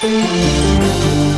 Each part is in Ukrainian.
Música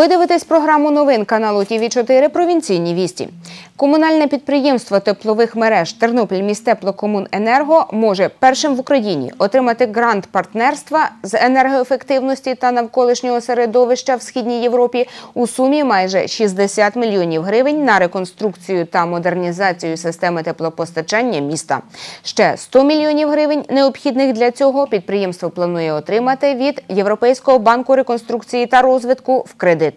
Ви дивитесь програму новин каналу ТВ 4 Провінційні вісті. Комунальне підприємство теплових мереж Тернопіль містеплокомуненерго може першим в Україні отримати грант партнерства з енергоефективності та навколишнього середовища в східній Європі у сумі майже 60 мільйонів гривень на реконструкцію та модернізацію системи теплопостачання міста. Ще 100 мільйонів гривень необхідних для цього підприємство планує отримати від Європейського банку реконструкції та розвитку в кредит.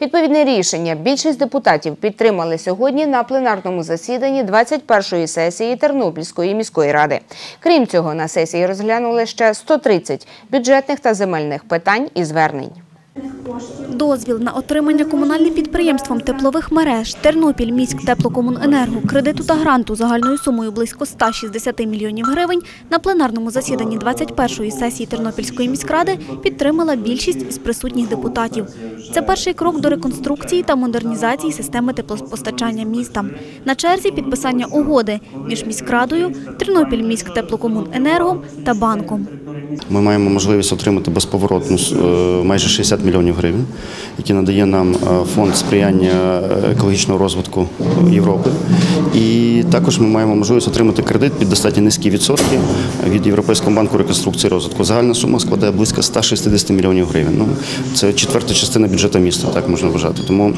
Відповідне рішення більшість депутатів підтримали сьогодні на пленарному засіданні 21-ї сесії Тернопільської міської ради. Крім цього, на сесії розглянули ще 130 бюджетних та земельних питань і звернень. Дозвіл на отримання комунальним підприємством теплових мереж Тернопіль міськ теплокомуненерго кредиту та гранту загальною сумою близько 160 мільйонів гривень на пленарному засіданні 21-ї сесії Тернопільської міськради підтримала більшість із присутніх депутатів. Це перший крок до реконструкції та модернізації системи теплопостачання міста. На черзі підписання угоди між міськрадою, Тернопіль міськ теплокомуненерго та банком. Ми маємо можливість отримати безповоротну е, майже 60 мільйонів гривень, які надає нам е, фонд сприяння екологічного розвитку Європи. І також ми маємо можливість отримати кредит під достатньо низькі відсотки від Європейського банку реконструкції розвитку. Загальна сума складає близько 160 мільйонів гривень. Ну, це четверта частина бюджету міста, так можна вважати. Тому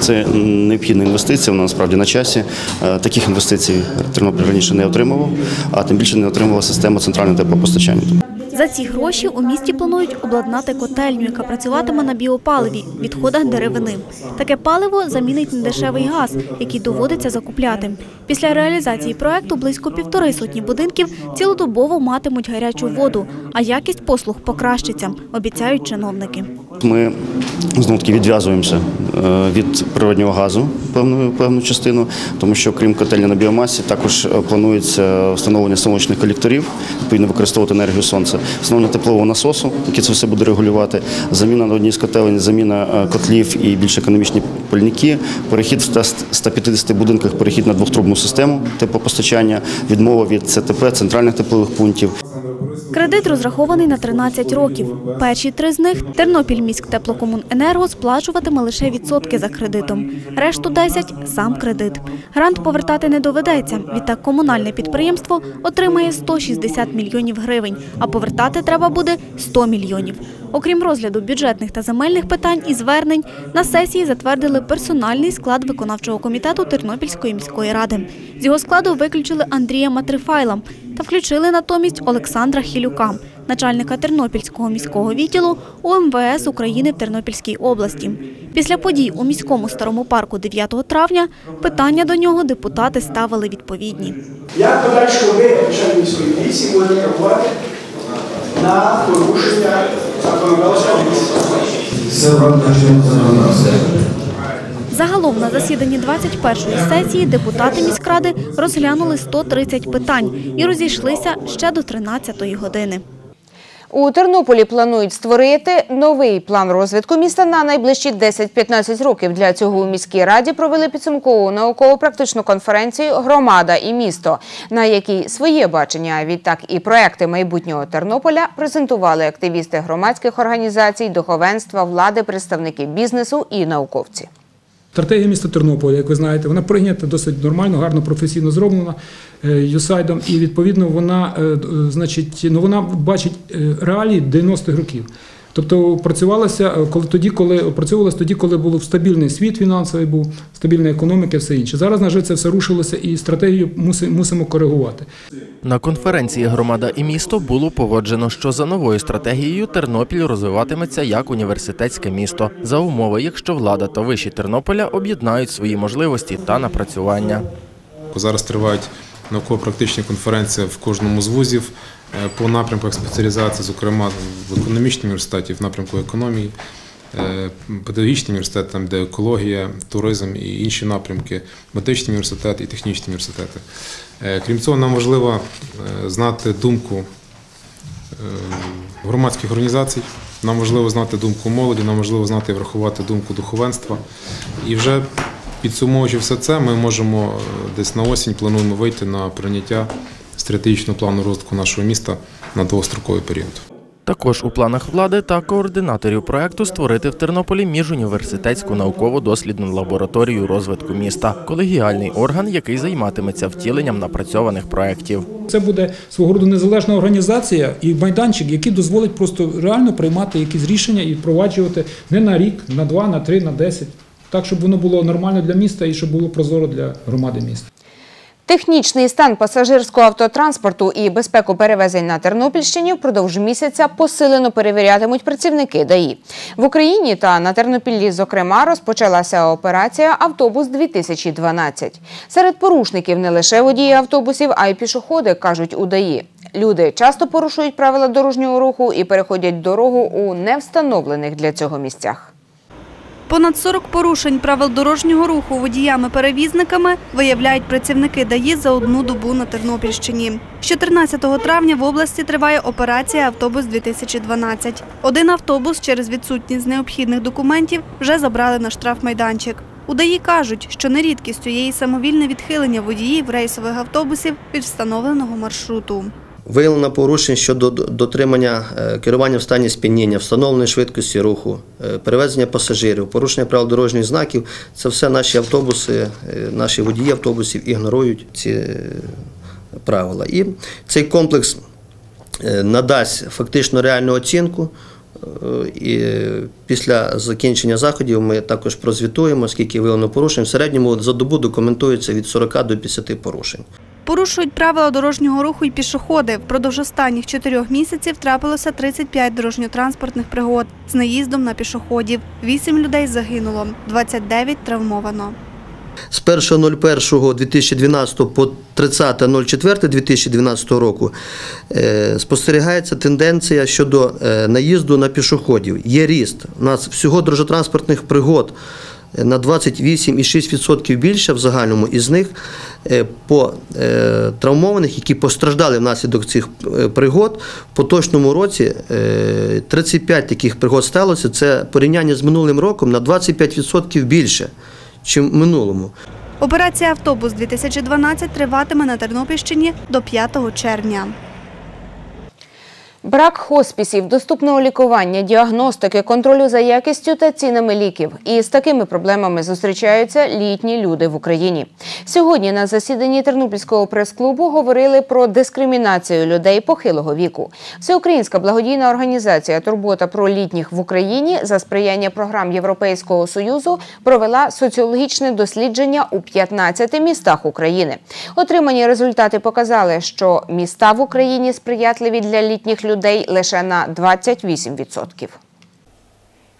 це необхідна інвестиція, вона насправді на часі. Е, Таких інвестицій Тернопіль раніше не отримував, а тим більше не отримувала система центрального теплопостачання. За ці гроші у місті планують обладнати котельню, яка працюватиме на біопаливі – відходах деревини. Таке паливо замінить недешевий газ, який доводиться закупляти. Після реалізації проекту близько півтори сотні будинків цілодобово матимуть гарячу воду, а якість послуг покращиться, обіцяють чиновники. Ми знову таки відв'язуємося е, від природнього газу певну певну частину, тому що крім котельні на біомасі, також е, планується встановлення сонячних колекторів, відповідно використовувати енергію сонця, встановлення теплового насосу, який це все буде регулювати, заміна на одній з котелень, заміна е, котлів і більш економічні пальники, перехід в 150 будинках, перехід на двохтрубну систему теплопостачання, відмова від ЦТП, центральних теплових пунктів. Кредит розрахований на 13 років. Перші три з них Тернопіль міськ сплачуватиме лише відсотки за кредитом. Решту 10 – сам кредит. Грант повертати не доведеться. Відтак комунальне підприємство отримає 160 мільйонів гривень, а повертати треба буде 100 мільйонів. Окрім розгляду бюджетних та земельних питань і звернень, на сесії затвердили персональний склад виконавчого комітету Тернопільської міської ради. З його складу виключили Андрія Матрифайла та включили натомість Олександра Хілюка, начальника Тернопільського міського відділу УМВС України в Тернопільській області. Після подій у міському старому парку 9 травня питання до нього депутати ставили відповідні. Як подальшого ви, начальник міської поліції, можете реагувати на порушення? Загалом на засіданні 21-ї сесії депутати міськради розглянули 130 питань і розійшлися ще до 13-ї години. У Тернополі планують створити новий план розвитку міста на найближчі 10-15 років. Для цього у міській раді провели підсумкову науково-практичну конференцію Громада і місто, на якій своє бачення, а відтак і проекти майбутнього Тернополя презентували активісти громадських організацій, духовенства, влади, представники бізнесу і науковці. Стратегія міста Тернополя, як ви знаєте, вона прийнята досить нормально, гарно, професійно зроблена е, ЮСАЙДом, і відповідно вона, е, е, значить, ну вона бачить е, реалії 90-х років. Тобто працювалося е, коли тоді, коли працювалося тоді, коли був стабільний світ фінансовий, був стабільна економіка, все інше. Зараз, на жаль, це все рушилося, і стратегію мусимо коригувати. На конференції Громада і місто було погоджено, що за новою стратегією Тернопіль розвиватиметься як університетське місто за умови, якщо влада та виші Тернополя об'єднають свої можливості та напрацювання. Зараз тривають науково-практичні конференції в кожному з вузів по напрямках спеціалізації, зокрема в економічному університеті, в напрямку економії, е, педагогічний університет, там де екологія, туризм і інші напрямки, медичний університет і технічні університети. Е, Крім цього, нам важливо е, знати думку е, громадських організацій, Нам важливо знати думку молоді, нам важливо знати і врахувати думку духовенства. І вже підсумовуючи все це, ми можемо е, десь на осінь плануємо вийти на прийняття стратегічного плану розвитку нашого міста на двостроковий період. Також у планах влади та координаторів проекту створити в Тернополі міжуніверситетську науково-дослідну лабораторію розвитку міста, колегіальний орган, який займатиметься втіленням напрацьованих проєктів. Це буде свого роду незалежна організація і майданчик, який дозволить просто реально приймати якісь рішення і впроваджувати не на рік, на два, на три, на десять. Так, щоб воно було нормально для міста і щоб було прозоро для громади міста. Технічний стан пасажирського автотранспорту і безпеку перевезень на Тернопільщині впродовж місяця посилено перевірятимуть працівники ДАІ. В Україні та на Тернопіллі, зокрема, розпочалася операція Автобус 2012 Серед порушників не лише водії автобусів, а й пішоходи, кажуть у ДАІ. Люди часто порушують правила дорожнього руху і переходять дорогу у невстановлених для цього місцях. Понад 40 порушень правил дорожнього руху водіями-перевізниками виявляють працівники ДАІ за одну добу на Тернопільщині. З 14 травня в області триває операція «Автобус 2012». Один автобус через відсутність необхідних документів вже забрали на штрафмайданчик. У ДАІ кажуть, що нерідкістю є і самовільне відхилення водіїв рейсових автобусів від встановленого маршруту. Виявлено порушень щодо дотримання е, керування в стані сп'яніння, встановленої швидкості руху, е, перевезення пасажирів, порушення правил дорожніх знаків. Це все наші автобуси, е, наші водії автобусів ігнорують ці правила. І цей комплекс надасть фактично реальну оцінку. Е, І після закінчення заходів ми також прозвітуємо, скільки виявлено порушень. В середньому за добу документується від 40 до 50 порушень. Порушують правила дорожнього руху і пішоходи. Впродовж останніх чотирьох місяців трапилося 35 дорожньо-транспортних пригод з наїздом на пішоходів. Вісім людей загинуло, 29 травмовано. З 1.01.2012 по 30.04.2012 року е, спостерігається тенденція щодо е, наїзду на пішоходів. Є ріст. У нас всього дорожньо-транспортних пригод е, на 28,6% більше в загальному, із них по травмованих, які постраждали внаслідок цих пригод, в поточному році е, 35 таких пригод сталося. Це порівняння з минулим роком на 25% більше, чим минулому. Операція «Автобус 2012» триватиме на Тернопільщині до 5 червня. Брак хоспісів, доступного лікування, діагностики, контролю за якістю та цінами ліків. І з такими проблемами зустрічаються літні люди в Україні. Сьогодні на засіданні Тернопільського прес-клубу говорили про дискримінацію людей похилого віку. Всеукраїнська благодійна організація Турбота про літніх в Україні за сприяння програм Європейського союзу провела соціологічне дослідження у 15 містах України. Отримані результати показали, що міста в Україні сприятливі для літніх людей лише на 28%.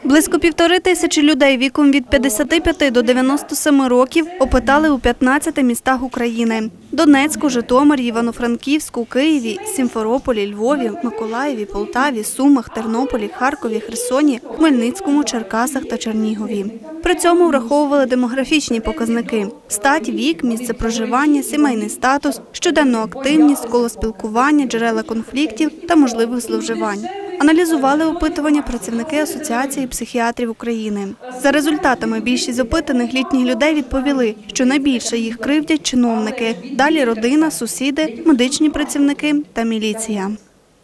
Близько півтори тисячі людей віком від 55 до 97 років опитали у 15 містах України: Донецьку, Житомирі, Івано-Франківську, Києві, Сімферополі, Львові, Миколаєві, Полтаві, Сумах, Тернополі, Харкові, Херсоні, Хмельницькому, Черкасах та Чернігові. При цьому враховували демографічні показники: стать, вік, місце проживання, сімейний статус, щоденну активність, коло спілкування, джерела конфліктів та можливих зловживань. Аналізували опитування працівники Асоціації психіатрів України. За результатами більшість опитаних літніх людей відповіли, що найбільше їх кривдять чиновники, далі родина, сусіди, медичні працівники та міліція.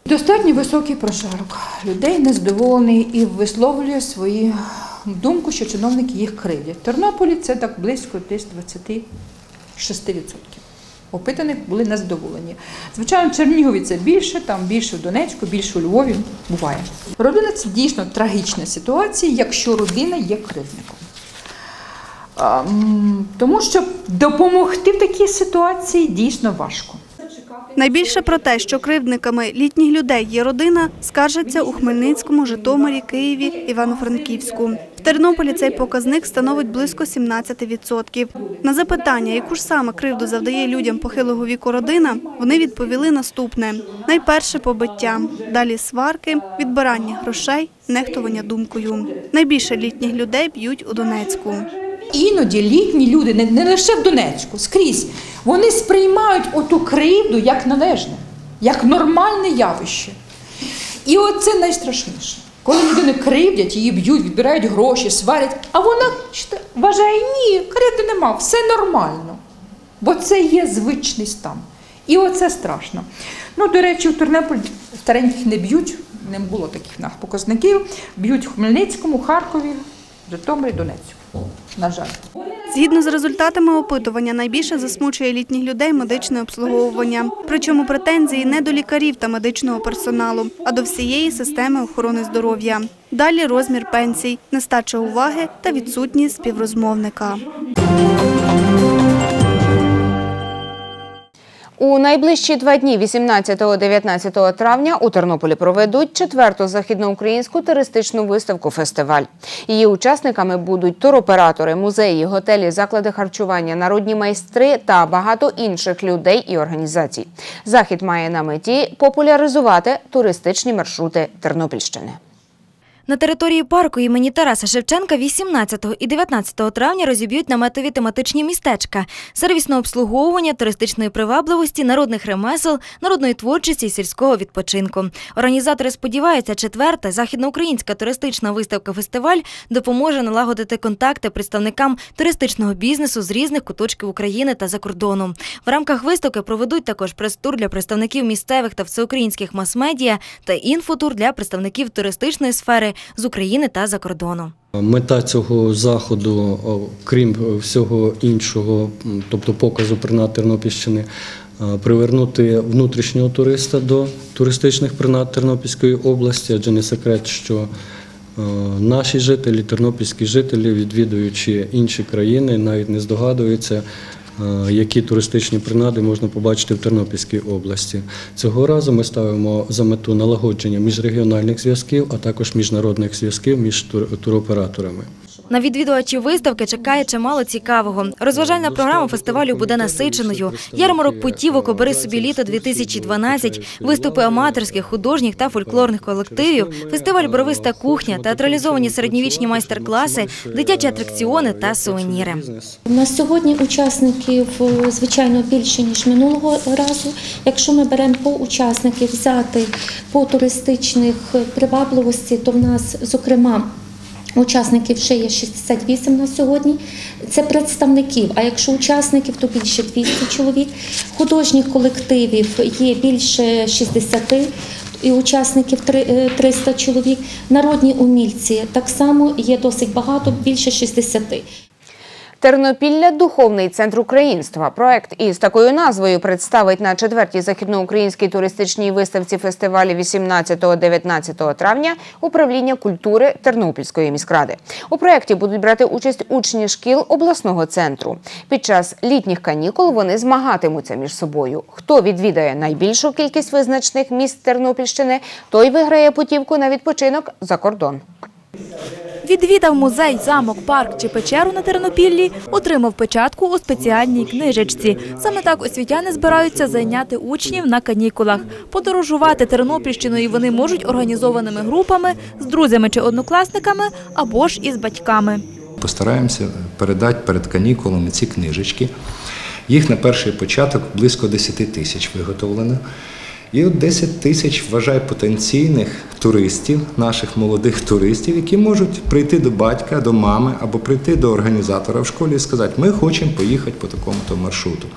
Достатньо високий прошарок людей незадоволений і висловлює свою думку, що чиновники їх кривдять. В Тернополі це так близько десь 26%. Опитаних були незадоволені. Звичайно, в Чернігові це більше, там більше в Донецьку, більше у Львові буває. Родина це дійсно трагічна ситуація, якщо родина є кривдником. Тому що допомогти в такій ситуації дійсно важко. Найбільше про те, що кривдниками літніх людей є родина, скаржаться у Хмельницькому, Житомирі, Києві, Івано-Франківську. В Тернополі цей показник становить близько 17%. На запитання, яку ж саме кривду завдає людям похилого віку родина, вони відповіли наступне: найперше побиття, далі сварки, відбирання грошей, нехтування думкою. Найбільше літніх людей б'ють у Донецьку. Іноді літні люди, не, лише в Донецьку, скрізь, вони сприймають оту кривду як належне, як нормальне явище. І оце найстрашніше. Коли людину кривдять, її б'ють, відбирають гроші, сварять, а вона вважає, ні, кривди нема, все нормально. Бо це є звичний стан. І оце страшно. Ну, до речі, в Тернополі стареньких не б'ють, не було таких показників. Б'ють в Хмельницькому, Харкові, Житомирі, Донецьку. На жаль. Згідно з результатами опитування, найбільше засмучує літніх людей медичне обслуговування. Причому претензії не до лікарів та медичного персоналу, а до всієї системи охорони здоров'я. Далі розмір пенсій, нестача уваги та відсутність співрозмовника. У найближчі два дні, 18-19 травня, у Тернополі проведуть четверту західноукраїнську туристичну виставку «Фестиваль». Її учасниками будуть туроператори, музеї, готелі, заклади харчування, народні майстри та багато інших людей і організацій. Захід має на меті популяризувати туристичні маршрути Тернопільщини. На території парку імені Тараса Шевченка 18 і 19 травня розіб'ють наметові тематичні містечка, сервісне обслуговування, туристичної привабливості, народних ремесел, народної творчості і сільського відпочинку. Організатори сподіваються, четверта західноукраїнська туристична виставка фестиваль допоможе налагодити контакти представникам туристичного бізнесу з різних куточків України та за кордону. В рамках виставки проведуть також прес-тур для представників місцевих та всеукраїнських мас-медіа та інфотур для представників туристичної сфери з України та за кордону. Мета цього заходу, крім всього іншого, тобто показу принад Тернопільщини, е, привернути внутрішнього туриста до туристичних принад Тернопільської області, адже не секрет, що е, наші жителі, тернопільські жителі, відвідуючи інші країни, навіть не здогадуються, які туристичні принади можна побачити в Тернопільській області. Цього разу ми ставимо за мету налагодження міжрегіональних зв'язків, а також міжнародних зв'язків між тур- туроператорами. На відвідувачів виставки чекає чимало цікавого. Розважальна програма фестивалю буде насиченою. Ярмарок путівок «Обери собі літо 2012, виступи аматорських, художніх та фольклорних колективів, фестиваль Бровиста кухня, театралізовані середньовічні майстер-класи, дитячі атракціони та сувеніри. На сьогодні учасників е, звичайно більше ніж минулого разу. Якщо ми беремо по учасників взяти по туристичних привабливості, то в нас зокрема. Учасників ще є 68 на сьогодні. Це представників. А якщо учасників, то більше 200 чоловік. Художніх колективів є більше 60 і учасників три- е, 300 чоловік. Народні умільці так само є досить багато, більше 60. Тернопілля духовний центр українства. Проект із такою назвою представить на четвертій західноукраїнській туристичній виставці фестивалі 18-19 травня управління культури Тернопільської міськради. У проєкті будуть брати участь учні шкіл обласного центру. Під час літніх канікул вони змагатимуться між собою. Хто відвідає найбільшу кількість визначних міст Тернопільщини, той виграє путівку на відпочинок за кордон. Відвідав музей, замок, парк чи печеру на Тернопіллі, отримав печатку у спеціальній книжечці. Саме так освітяни збираються зайняти учнів на канікулах. Подорожувати Тернопільщиною вони можуть організованими групами з друзями чи однокласниками або ж із батьками. Постараємося передати перед канікулами ці книжечки. Їх на перший початок близько 10 тисяч виготовлено. І от 10 тисяч вважає потенційних туристів, наших молодих туристів, які можуть прийти до батька, до мами або прийти до організатора в школі і сказати, ми хочемо поїхати по такому-то маршруту.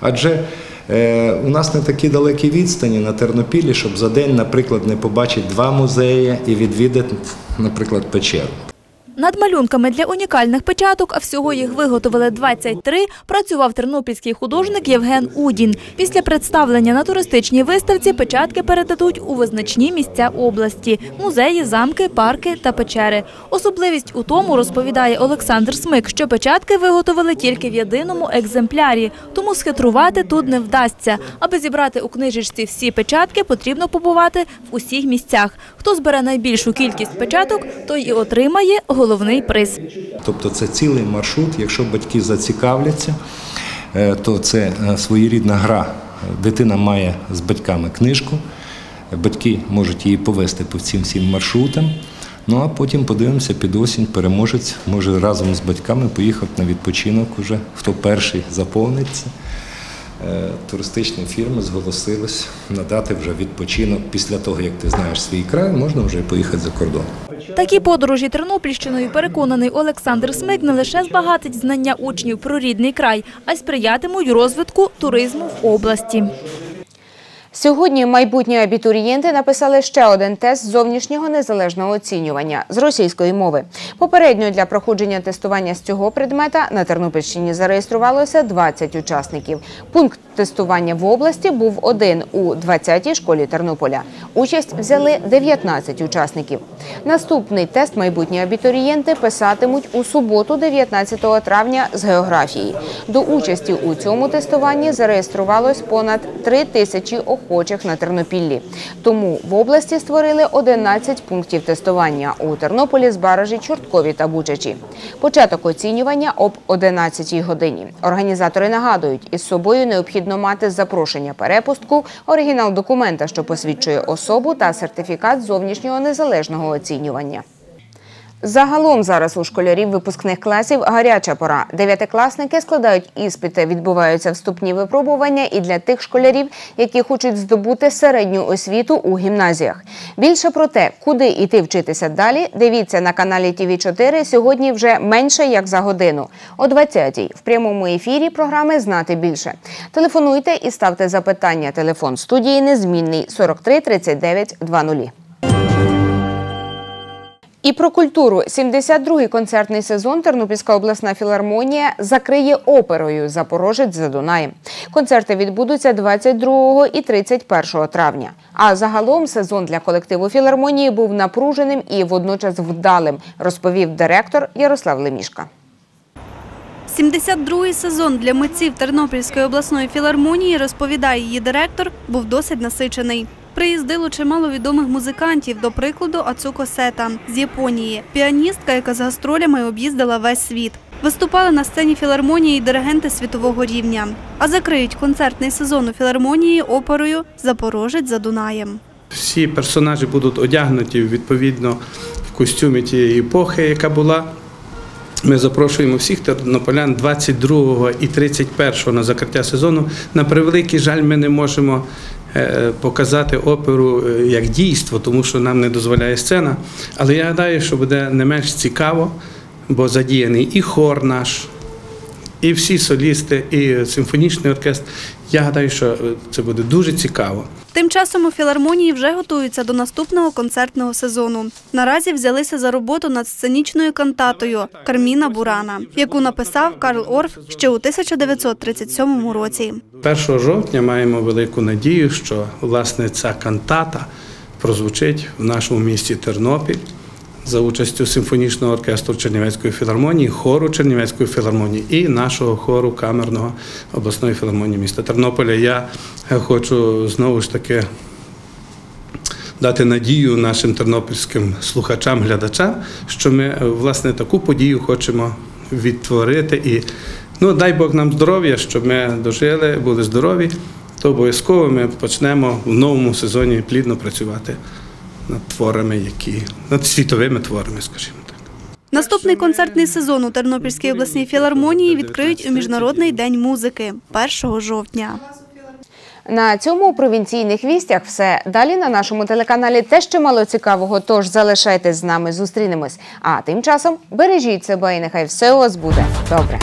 Адже е, у нас не такі далекі відстані на Тернопіллі, щоб за день, наприклад, не побачити два музеї і відвідати, наприклад, печеру. Над малюнками для унікальних печаток, а всього їх виготовили 23, працював тернопільський художник Євген Удін. Після представлення на туристичній виставці печатки передадуть у визначні місця області – музеї, замки, парки та печери. Особливість у тому, розповідає Олександр Смик, що печатки виготовили тільки в єдиному екземплярі, тому схитрувати тут не вдасться. Аби зібрати у книжечці всі печатки, потрібно побувати в усіх місцях. Хто збере найбільшу кількість печаток, той і отримає головний приз. Тобто це цілий маршрут. Якщо батьки зацікавляться, е, то це е, своєрідна гра. Дитина має з батьками книжку, батьки можуть її повести по цим всім маршрутам. Ну а потім подивимося під осінь, переможець може разом з батьками поїхати на відпочинок уже, хто перший заповниться. Е, туристичні фірми зголосились надати вже відпочинок після того, як ти знаєш свій край, можна вже поїхати за кордон. Такі подорожі Тернопільщиною, переконаний Олександр Смик, не лише збагатить знання учнів про рідний край, а й сприятимуть розвитку туризму в області. Сьогодні майбутні абітурієнти написали ще один тест зовнішнього незалежного оцінювання з російської мови. Попередньо для проходження тестування з цього предмета на Тернопільщині зареєструвалося 20 учасників. Пункт тестування в області був один у 20-й школі Тернополя. Участь взяли 19 учасників. Наступний тест майбутні абітурієнти писатимуть у суботу, 19 травня, з географії. До участі у цьому тестуванні зареєструвалось понад 3 тисячі охочих на Тернопіллі. Тому в області створили 11 пунктів тестування у Тернополі, Збаражі, Чорткові та Бучачі. Початок оцінювання об 11 годині. Організатори нагадують, із собою необхідно мати запрошення перепустку, оригінал документа, що посвідчує особу, та сертифікат зовнішнього незалежного оцінювання. Загалом зараз у школярів випускних класів гаряча пора. Дев'ятикласники складають іспити, відбуваються вступні випробування і для тих школярів, які хочуть здобути середню освіту у гімназіях. Більше про те, куди йти вчитися далі, дивіться на каналі ТВ 4 сьогодні вже менше як за годину. О 20-й в прямому ефірі програми Знати більше. Телефонуйте і ставте запитання. Телефон студії незмінний 43 39 20. І про культуру 72-й концертний сезон Тернопільська обласна філармонія закриє оперою Запорожець за Дунаєм. Концерти відбудуться 22 і 31 травня. А загалом сезон для колективу філармонії був напруженим і водночас вдалим, розповів директор Ярослав Лемішка. 72-й сезон для митців Тернопільської обласної філармонії, розповідає її директор, був досить насичений. Приїздило чимало відомих музикантів, до прикладу, Ацуко Сета з Японії, піаністка, яка з гастролями об'їздила весь світ. Виступали на сцені філармонії диригенти світового рівня. А закриють концертний сезон у філармонії оперою Запорожець за Дунаєм. Всі персонажі будуть одягнуті відповідно в костюмі тієї епохи, яка була. Ми запрошуємо всіх тернополян 22 і 31 на закриття сезону. На превеликий жаль, ми не можемо показати оперу е, як дійство, тому що нам не дозволяє сцена. Але я гадаю, що буде не менш цікаво, бо задіяний і хор наш, і всі солісти, і симфонічний оркестр. Я гадаю, що е, це буде дуже цікаво. Тим часом у філармонії вже готуються до наступного концертного сезону. Наразі взялися за роботу над сценічною кантатою Карміна Бурана, яку написав Карл Орф ще у 1937 році. 1 жовтня маємо велику надію, що власне ця кантата прозвучить в нашому місті Тернопіль за участю симфонічного оркестру Чернівецької філармонії, хору Чернівецької філармонії і нашого хору камерного обласної філармонії міста Тернополя. Я хочу знову ж таки дати надію нашим тернопільським слухачам, глядачам, що ми власне таку подію хочемо відтворити. І ну дай Бог нам здоров'я, щоб ми дожили, були здорові, то обов'язково ми почнемо в новому сезоні плідно працювати над творами, які над світовими творами, скажімо так. Наступний концертний сезон у Тернопільській обласній філармонії відкриють у Міжнародний день музики 1 жовтня. На цьому у провінційних вістях все. Далі на нашому телеканалі теж чимало цікавого, тож залишайтесь з нами, зустрінемось. А тим часом бережіть себе і нехай все у вас буде добре.